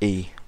E.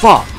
Fuck!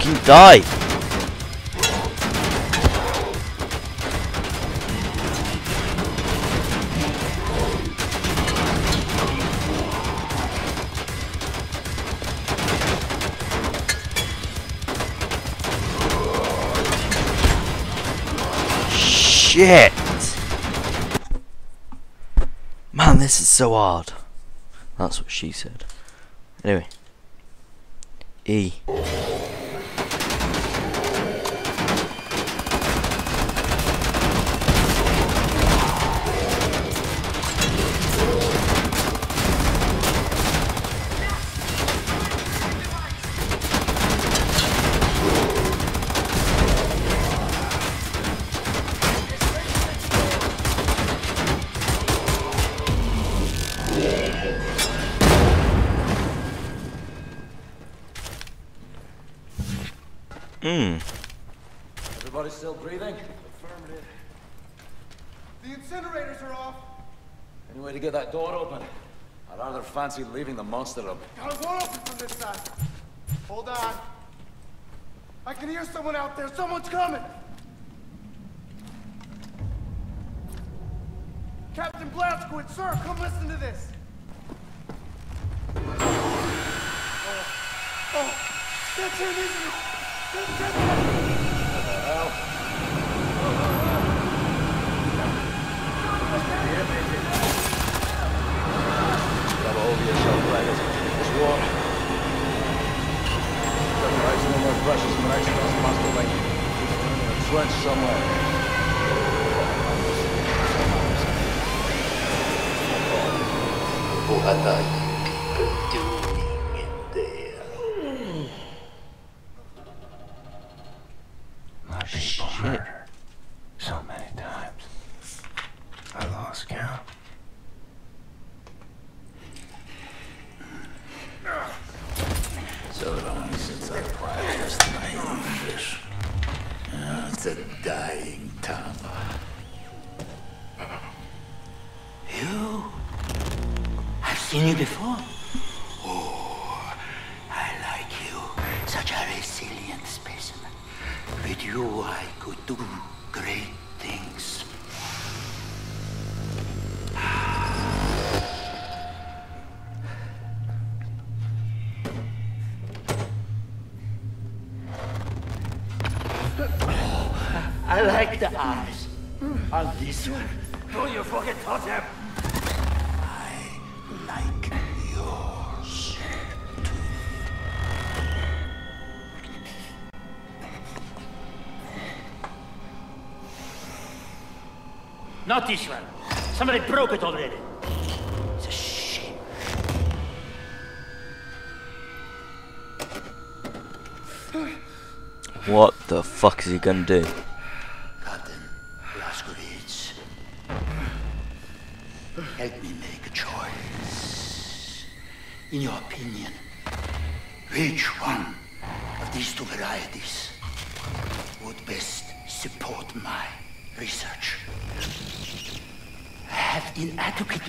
Fucking die! Shit! Man, this is so hard. That's what she said. Anyway. E. breathing? Affirmative. The incinerators are off. Any way to get that door open? I'd rather fancy leaving the monster up. Got a door open from this side. Hold on. I can hear someone out there. Someone's coming. Captain Blazkowicz, sir, come listen to this. Oh, oh, that's him, isn't it? That's him. Somewhere. What are I like the eyes on this one. Don't you forget touch him. I like yours. Not this one. Somebody broke it already. It's a shame. What the fuck is he gonna do?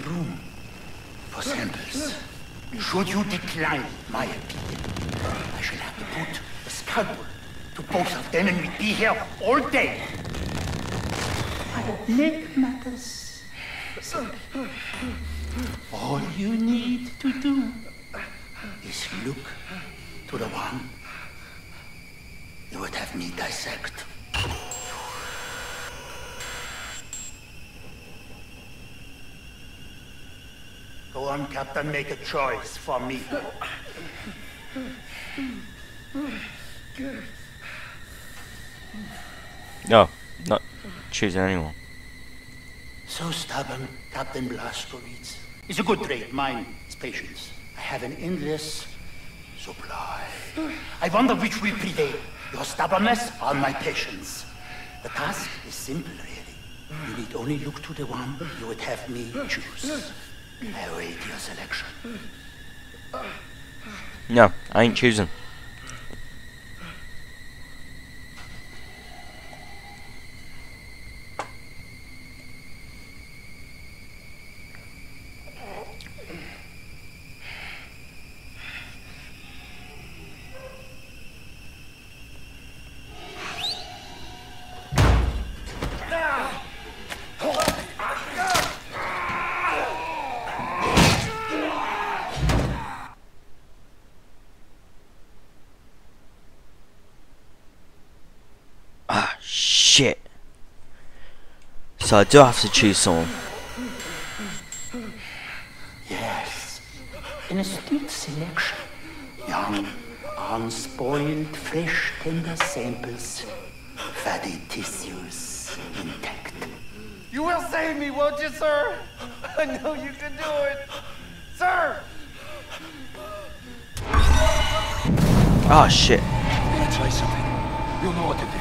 Room for samples. Should you decline my opinion, I shall have to put a scalpel to both of them and we'd be here all day. I make matters simple. All you need to do is look to the one you would have me dissect. Go on, Captain, make a choice for me. No, not choosing anyone. So stubborn, Captain Blazkowicz. It's a good trait. Mine is patience. I have an endless supply. I wonder which will prevail, your stubbornness or my patience. The task is simple, really. You need only look to the one you would have me choose. I your selection. No, I ain't choosing. Shit. So I do have to choose someone. Yes, an astute selection. Young, unspoiled, fresh, tender samples. Fatty tissues intact. You will save me, won't you, sir? I know you can do it. Sir! Oh shit. I'm try something. You'll know what to do.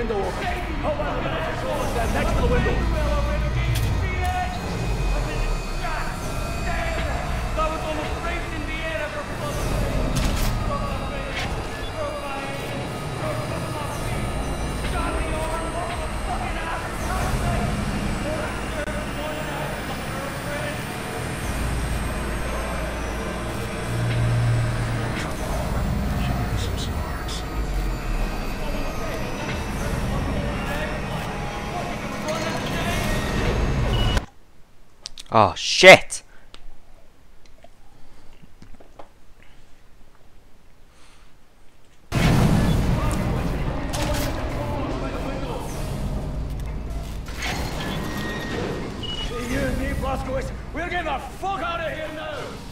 Window open. Oh shit. We're getting the fuck out of here now!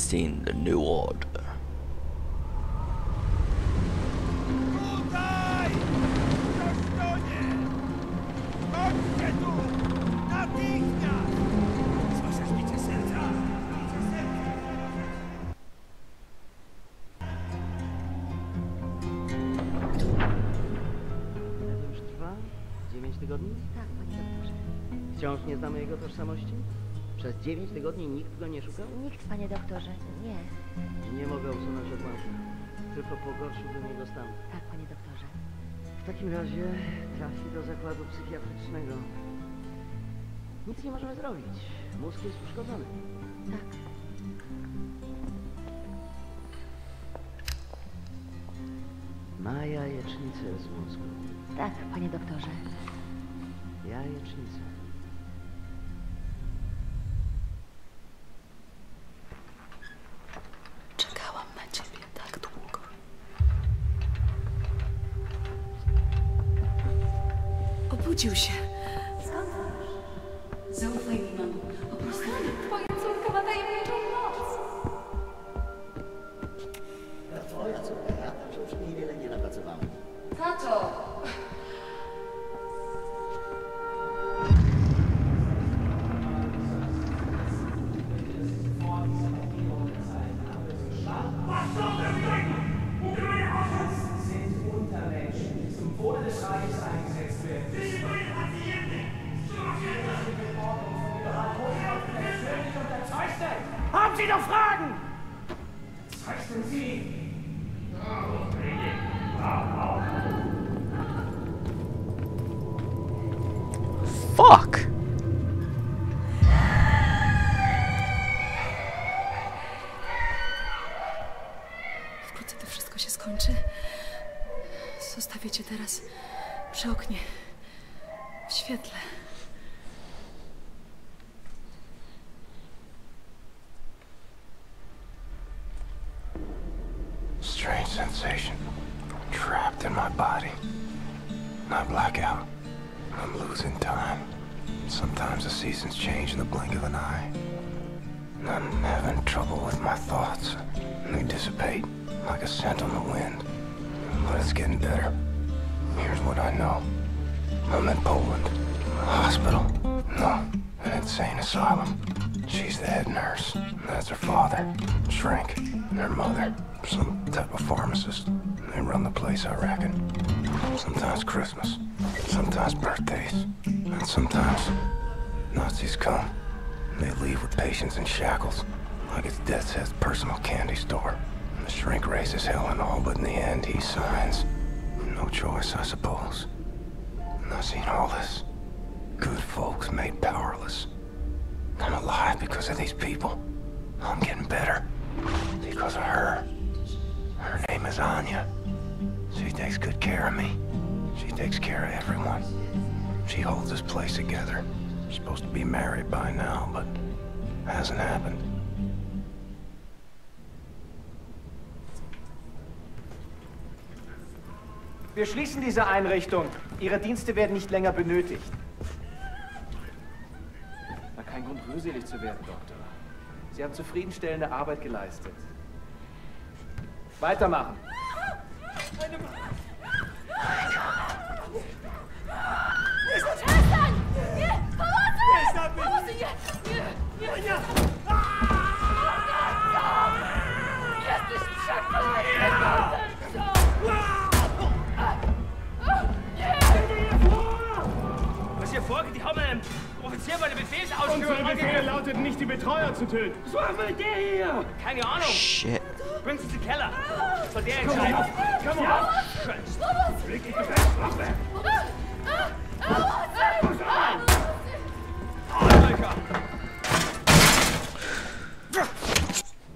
Wolfenstein The New Order. Już trwa? 9 tygodni? Tak, panie doktorze. Wciąż nie znamy jego tożsamości? Przez 9 tygodni nikt go nie szukał? Nikt, panie doktorze. Nie. Nie mogę usunąć odłamka. Tylko pogorszyłbym jego stan. Tak, panie doktorze. W takim razie trafi do zakładu psychiatrycznego. Nic nie możemy zrobić. Mózg jest uszkodzony. Tak. Ma jajecznicę z mózgu. Tak, panie doktorze. Jajecznicę. Obudził się. Zaufaj mi, Sie doch fragen! Was heißt denn Sie? Sensation. Trapped in my body. I black out. I'm losing time. Sometimes the seasons change in the blink of an eye. I'm having trouble with my thoughts. They dissipate like a scent on the wind. But it's getting better. Here's what I know. I'm in Poland. A hospital. No, an insane asylum. She's the head nurse. That's her father. Shrink. And her mother. Some type of pharmacist. They run the place, I reckon. Sometimes Christmas. Sometimes birthdays. And sometimes Nazis come. They leave with patients in shackles. Like it's Deathshead's personal candy store. And the shrink raises hell and all, but in the end he signs. No choice, I suppose. And I've seen all this. Good folks made powerless. I'm alive because of these people. I'm getting better. Because of her. Her name is Anya. She takes good care of me. She takes care of everyone. She holds this place together. We're Supposed to be married by now, but hasn't happened. Wir schließen diese Einrichtung. Ihre Dienste werden nicht länger benötigt. Rührselig zu werden, Doktor. Sie haben zufriedenstellende Arbeit geleistet. Weitermachen. Unsere Befehle lauteten nicht, die Betreuer zu töten. Was machen wir mit der hier? Keine Ahnung. Shit. Bringt sie in den Keller. Soll der entscheiden. Komm auf!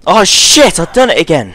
Oh shit, I've done it again!